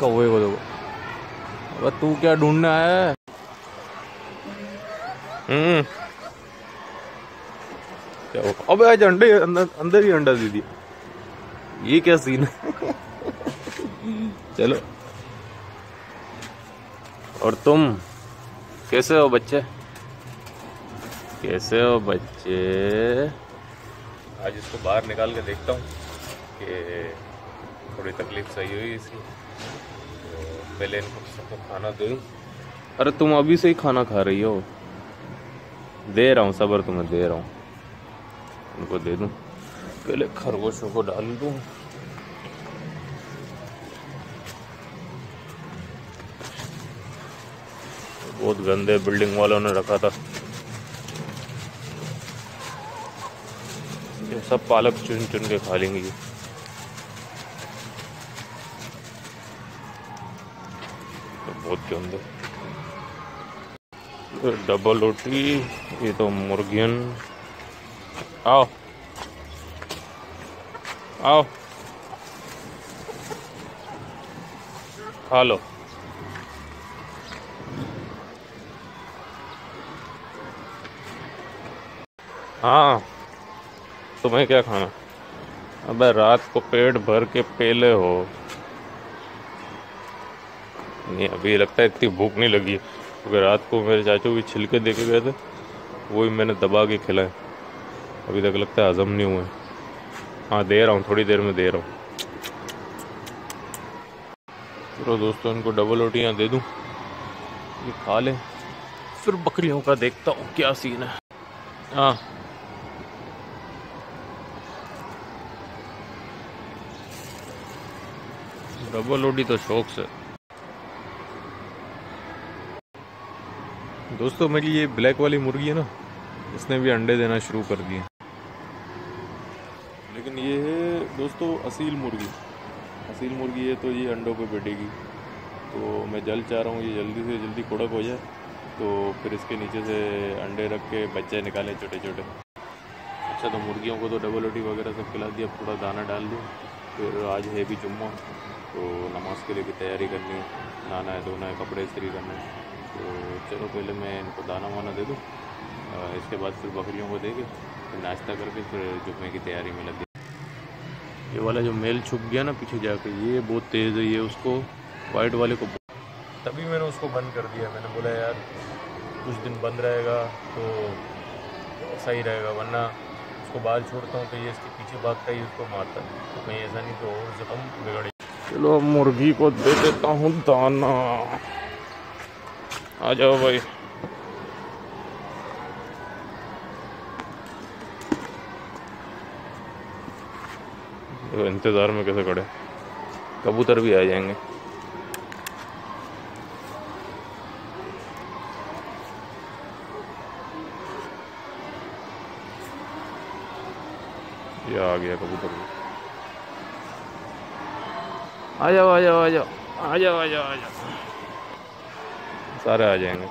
कौए को देखो अब तू क्या ढूँढने आया है? हम्म। क्या हो अबे आज अंडे, अंदर ही अंडा दे दिया। ये क्या सीन है? चलो। और तुम? कैसे हो बच्चे? कैसे हो बच्चे? आज इसको बाहर निकाल के देखता हूँ कि थोड़ी तकलीफ़ सही हुई इसकी। पहले इनको सबको खाना दे। अरे तुम अभी से ही खाना खा रही हो। दे रहा हूँ सबर तुम्हें दे रहा हूँ। उनको दे दूँ। पहले खरगोशों को डाल दूँ। बहुत गंदे बिल्डिंग वालों ने रखा था। ये सब पालक चुन चुन के खा लेंगे। तो बहुत डबल रोटी ये तो मुर्गियन। आओ। आओ। खा लो। हाँ। तुम्हें क्या खाना? अबे रात को पेट भर के पेले हो। नहीं, अभी लगता है इतनी भूख नहीं लगी क्योंकि रात को मेरे चाचू भी छिलके दे के गए थे वो भी मैंने दबा के खिलाए। अभी तक लगता है हजम नहीं हुए। हाँ दे रहा हूँ, थोड़ी देर में दे रहा हूँ। चलो दोस्तों, इनको डबल रोटियाँ दे दूँ। ये खा लें। फिर बकरियों का देखता हूँ क्या सीन है। हाँ। डबल रोटी तो शौक से। दोस्तों, मेरी ये ब्लैक वाली मुर्गी है ना, इसने भी अंडे देना शुरू कर दिए। लेकिन ये है, दोस्तों, असील मुर्गी। असील मुर्गी है तो ये अंडों पे बैठेगी। तो मैं जल चाह रहा हूँ, ये जल्दी से जल्दी कुड़क हो जाए। तो फिर इसके नीचे से अंडे रख के बच्चे निकालें छोटे छोटे अच्छा तो मुर्गियों को तो डबल रोटी वगैरह सब खिला दिया, थोड़ा दाना डाल दूँ। फिर आज है भी जुम्मा तो नमाज़ के लिए भी तैयारी करनी है। नहाना है, धोना है, कपड़े, इस्त्री करना है। तो चलो पहले मैं इनको दाना वाना दे दूँ इसके बाद फिर बकरियों को दे के फिर नाश्ता करके फिर जुम्मे की तैयारी में लग गई ये वाला जो मेल छुप गया ना पीछे जाके, ये बहुत तेज़ है, ये उसको वाइट वाले को तभी मैंने उसको बंद कर दिया। मैंने बोला, यार, कुछ दिन बंद रहेगा तो सही रहेगा, वरना उसको बाहर छोड़ता हूँ तो ये इसके पीछे भागता ही उसको मारता तो कहीं ऐसा नहीं तो और ज़ख्म बिगड़े चलो मुर्गी को दे देता हूँ दाना। आ जाओ भाई। तो इंतज़ार में कैसे खड़े। कबूतर भी आ जाएँगे। ये आ गया कबूतर भी। आ जाओ आ जाओ आ जाओ आ जाओ आ जाओ आ जाओ। सारे आ जाएँगे।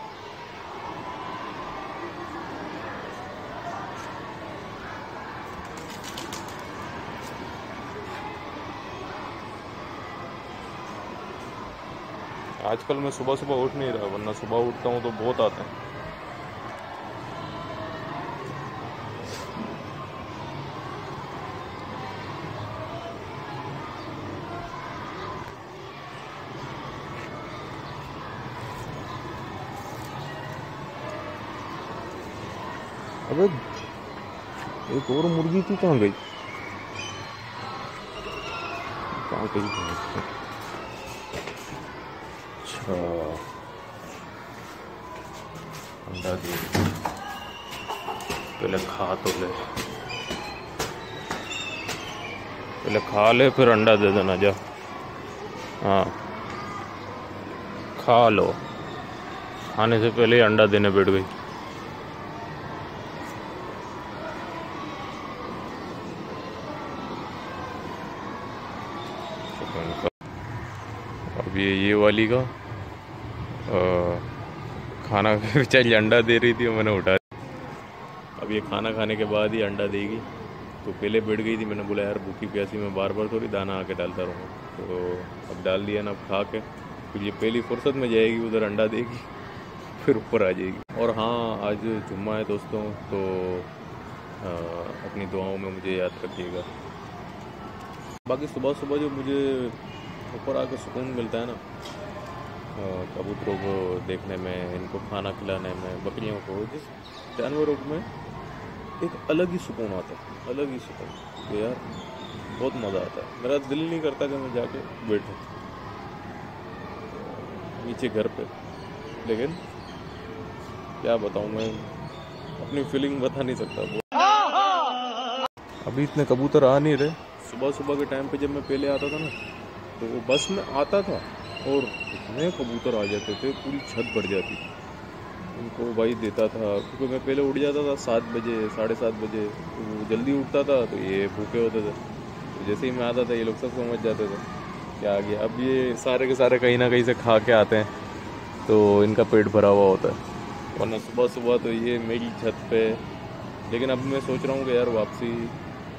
आजकल मैं सुबह सुबह उठ नहीं रहा, वरना सुबह उठता हूँ तो बहुत आते हैं। अबे, एक और मुर्गी थी कहाँ गई? कहाँ गई अच्छा। अंडा दे। पहले खा तो ले। पहले खा ले, फिर अंडा दे देना, जा। हाँ। खा लो। खाने से पहले अंडा देने बैठ गई। अब ये ये वाली का खाना बेचारी अंडा दे रही थी मैंने उठा अब ये खाना खाने के बाद ही अंडा देगी। तो पहले बैठ गई थी मैंने बोला यार भूखी प्यासी मैं बार बार थोड़ी दाना आके डालता रहूँगा तो अब डाल दिया ना अब खा के। फिर ये पहली फुर्सत में जाएगी उधर अंडा देगी फिर ऊपर आ जाएगी। और हाँ आज जुम्मा है दोस्तों तो आ, अपनी दुआओं में मुझे याद रखिएगा। बाकी सुबह सुबह जो मुझे ऊपर आकर सुकून मिलता है ना। कबूतरों को देखने में, इनको खाना खिलाने में, बकरियों को, जिस जानवरों में एक अलग ही सुकून आता है, अलग ही सुकून। तो यार, बहुत मज़ा आता है। मेरा दिल नहीं करता कि मैं जाके बैठूँ, नीचे घर पे। लेकिन, क्या बताऊँ मैं, अपनी फीलिंग बता नहीं सकता। अभी इतने कबूतर आ नहीं रहे। सुबह सुबह के टाइम पे जब मैं पहले आता था ना तो वो बस में आता था और इतने कबूतर आ जाते थे, पूरी छत भर जाती थी। उनको भाई देता था, क्योंकि मैं पहले उठ जाता था सात बजे, साढ़े सात बजे तो वो जल्दी उठता था तो ये भूखे होते थे। तो जैसे ही मैं आता था, ये लोग सब समझ जाते थे क्या आ गया अब ये सारे के सारे कहीं ना कहीं से खा के आते हैं तो इनका पेट भरा हुआ होता है। वरना सुबह सुबह तो ये मेरी छत पे, लेकिन अब मैं सोच रहा हूँ कि यार वापसी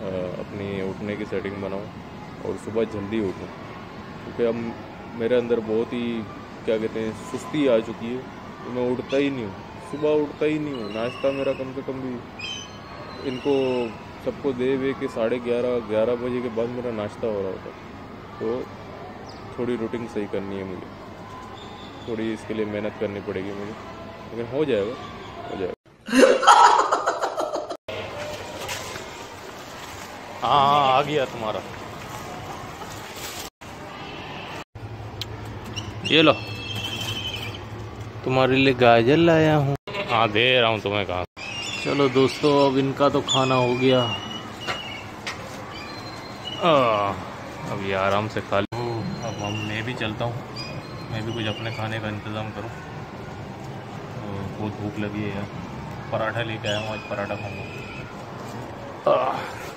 अपनी उठने की सेटिंग बनाऊँ और सुबह जल्दी उठूँ। क्योंकि अब मेरे अंदर बहुत ही, क्या कहते हैं, सुस्ती आ चुकी है। तो मैं उठता ही नहीं हूँ। सुबह उठता ही नहीं हूँ। नाश्ता मेरा कम से कम भी इनको सबको दे वे के साढ़े ग्यारह ग्यारह बजे के बाद मेरा नाश्ता हो रहा होता। तो थोड़ी रूटीन सही करनी है मुझे। थोड़ी इसके लिए मेहनत करनी पड़ेगी मुझे। लेकिन हो जाएगा हो जाएगा। हाँ आ गया तुम्हारा। ये लो। तुम्हारे लिए गाजर लाया हूँ। हाँ दे रहा हूँ तुम्हें कहा चलो दोस्तों अब इनका तो खाना हो गया। आ, अब ये आराम से खा लो। अब हम मैं भी चलता हूँ। मैं भी कुछ अपने खाने का इंतज़ाम करूँ। तो बहुत भूख लगी है यार। पराठा लेके आया हूँ आज पराठा खाऊँगा।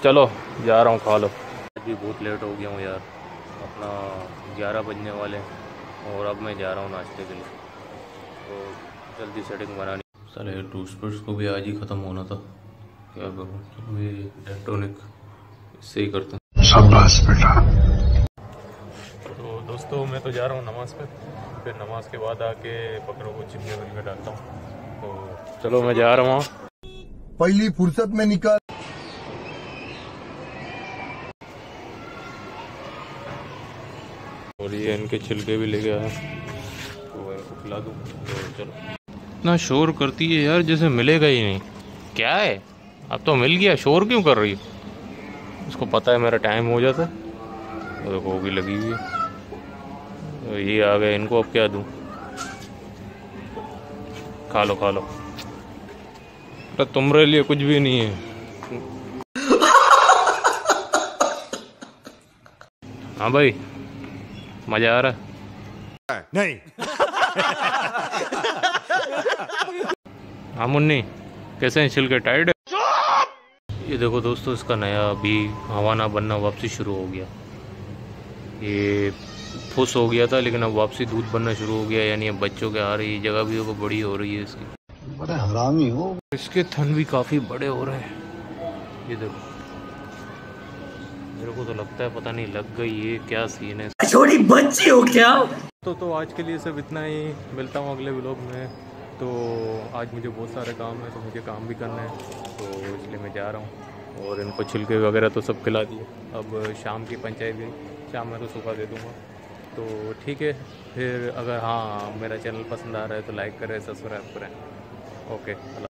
चलो जा रहा हूँ खा लो। आज भी बहुत लेट हो गया हूँ यार। अपना ग्यारह बजने वाले और अब मैं जा रहा हूँ नाश्ते के लिए। तो जल्दी सेटिंग बनानी। साले टूथपेस्ट को भी आज ही ख़त्म होना था। क्या करूँ? चलो ये डेटोनिक इससे ही करता हूँ। शाबाश बेटा। तो दोस्तों मैं तो जा रहा हूँ नमाज़ पे। फिर नमाज़ के बाद आके बकरों को चिमने में डालता हूँ। तो चलो मैं जा रहा हूँ। पहली फुर्सत में निकल और ये इनके छिलके भी ले गया है तो इनको खिला दूँ। तो चलो। इतना शोर करती है यार, जैसे मिलेगा ही नहीं। क्या है? अब तो मिल गया, शोर क्यों कर रही है? उसको पता है मेरा टाइम हो जाता है। देखो भी लगी हुई है। तो ये आ गए, इनको अब क्या दूँ? खा लो खा लो। तो तुम्हारे लिए कुछ भी नहीं है। हाँ भाई। मज़ा आ रहा है। नहीं। हाँ मुन्नी कैसे हैं? छिलके टाइट ये देखो दोस्तों इसका नया अभी हवाना बनना वापसी शुरू हो गया। ये फुस हो गया था लेकिन अब वापसी दूध बनना शुरू हो गया यानी अब बच्चों के आ रही है जगह भी वो बड़ी हो रही है इसकी। बड़ा हरामी हो। इसके थन भी काफ़ी बड़े हो रहे हैं। ये देखो। मेरे को तो लगता है पता नहीं लग गई ये क्या सीन है। छोटी बच्ची हो क्या? तो तो आज के लिए सिर्फ़ इतना ही। मिलता हूँ अगले ब्लॉग में। तो आज मुझे बहुत सारे काम है तो मुझे काम भी करना है। तो इसलिए मैं जा रहा हूँ। और इनको छिलके वगैरह तो सब खिला दिए। अब शाम की पंचायत गई। शाम में तो सुखा दे दूँगा। तो ठीक है। फिर अगर हाँ मेरा चैनल पसंद आ रहा है तो लाइक करें सब्सक्राइब करें। ओके